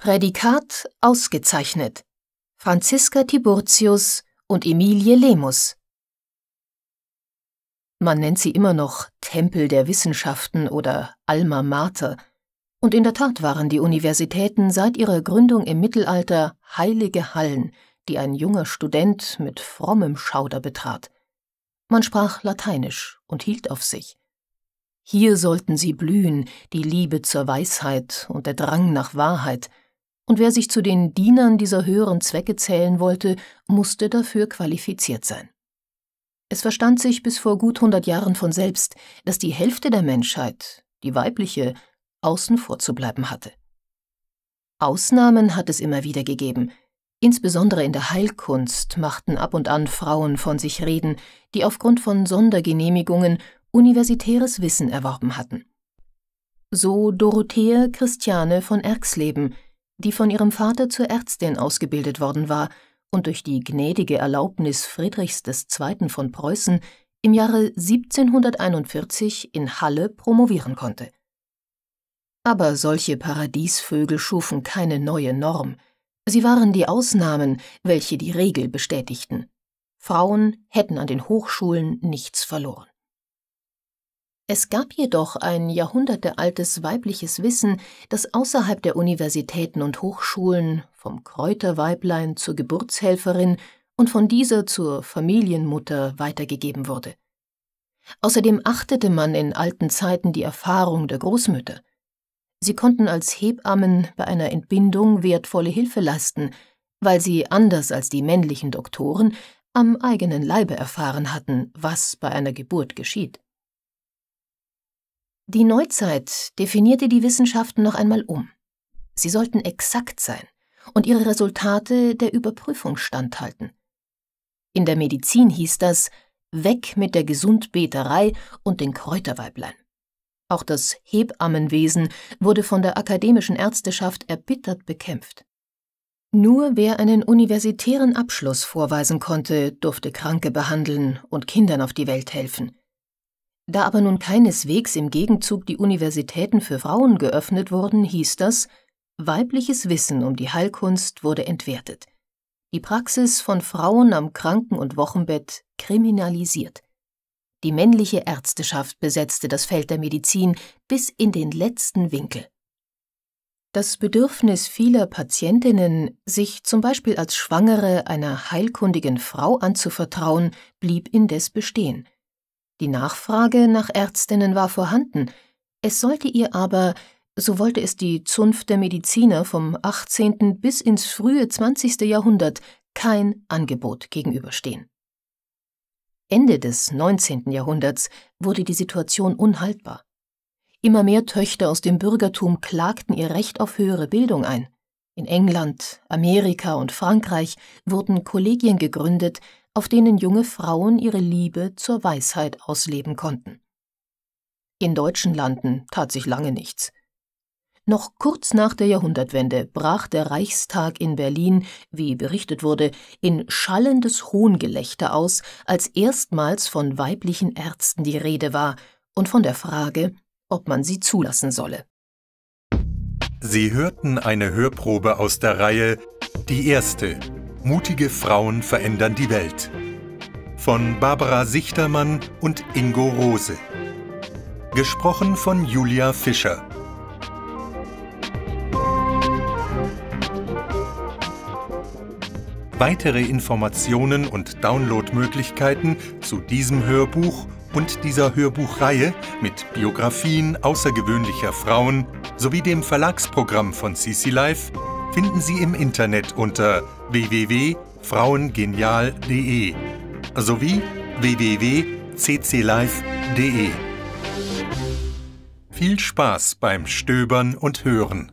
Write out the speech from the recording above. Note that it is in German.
Prädikat ausgezeichnet. Franziska Tiburtius und Emilie Lemus. Man nennt sie immer noch Tempel der Wissenschaften oder Alma Mater. Und in der Tat waren die Universitäten seit ihrer Gründung im Mittelalter heilige Hallen, die ein junger Student mit frommem Schauder betrat. Man sprach Lateinisch und hielt auf sich. Hier sollten sie blühen, die Liebe zur Weisheit und der Drang nach Wahrheit, und wer sich zu den Dienern dieser höheren Zwecke zählen wollte, musste dafür qualifiziert sein. Es verstand sich bis vor gut hundert Jahren von selbst, dass die Hälfte der Menschheit, die weibliche, außen vor zu bleiben hatte. Ausnahmen hat es immer wieder gegeben. Insbesondere in der Heilkunst machten ab und an Frauen von sich reden, die aufgrund von Sondergenehmigungen universitäres Wissen erworben hatten. So Dorothea Christiane von Erxleben, die von ihrem Vater zur Ärztin ausgebildet worden war und durch die gnädige Erlaubnis Friedrichs II. von Preußen im Jahre 1741 in Halle promovieren konnte. Aber solche Paradiesvögel schufen keine neue Norm. Sie waren die Ausnahmen, welche die Regel bestätigten. Frauen hätten an den Hochschulen nichts verloren. Es gab jedoch ein jahrhundertealtes weibliches Wissen, das außerhalb der Universitäten und Hochschulen, vom Kräuterweiblein zur Geburtshelferin und von dieser zur Familienmutter weitergegeben wurde. Außerdem achtete man in alten Zeiten die Erfahrung der Großmütter. Sie konnten als Hebammen bei einer Entbindung wertvolle Hilfe leisten, weil sie anders als die männlichen Doktoren am eigenen Leibe erfahren hatten, was bei einer Geburt geschieht. Die Neuzeit definierte die Wissenschaften noch einmal um. Sie sollten exakt sein und ihre Resultate der Überprüfung standhalten. In der Medizin hieß das Weg mit der Gesundbeterei und den Kräuterweiblein. Auch das Hebammenwesen wurde von der akademischen Ärzteschaft erbittert bekämpft. Nur wer einen universitären Abschluss vorweisen konnte, durfte Kranke behandeln und Kindern auf die Welt helfen. Da aber nun keineswegs im Gegenzug die Universitäten für Frauen geöffnet wurden, hieß das, weibliches Wissen um die Heilkunst wurde entwertet. Die Praxis von Frauen am Kranken- und Wochenbett kriminalisiert. Die männliche Ärzteschaft besetzte das Feld der Medizin bis in den letzten Winkel. Das Bedürfnis vieler Patientinnen, sich zum Beispiel als Schwangere einer heilkundigen Frau anzuvertrauen, blieb indes bestehen. Die Nachfrage nach Ärztinnen war vorhanden, es sollte ihr aber, so wollte es die Zunft der Mediziner vom 18. bis ins frühe 20. Jahrhundert, kein Angebot gegenüberstehen. Ende des 19. Jahrhunderts wurde die Situation unhaltbar. Immer mehr Töchter aus dem Bürgertum klagten ihr Recht auf höhere Bildung ein. In England, Amerika und Frankreich wurden Kollegien gegründet, auf denen junge Frauen ihre Liebe zur Weisheit ausleben konnten. In deutschen Landen tat sich lange nichts. Noch kurz nach der Jahrhundertwende brach der Reichstag in Berlin, wie berichtet wurde, in schallendes Hohngelächter aus, als erstmals von weiblichen Ärzten die Rede war und von der Frage, ob man sie zulassen solle. Sie hörten eine Hörprobe aus der Reihe Die erste Mutige Frauen verändern die Welt von Barbara Sichtermann und Ingo Rose. Gesprochen von Julia Fischer. Weitere Informationen und Downloadmöglichkeiten zu diesem Hörbuch und dieser Hörbuchreihe mit Biografien außergewöhnlicher Frauen sowie dem Verlagsprogramm von CC Life finden Sie im Internet unter www.frauengenial.de sowie www.cclife.de. Viel Spaß beim Stöbern und Hören.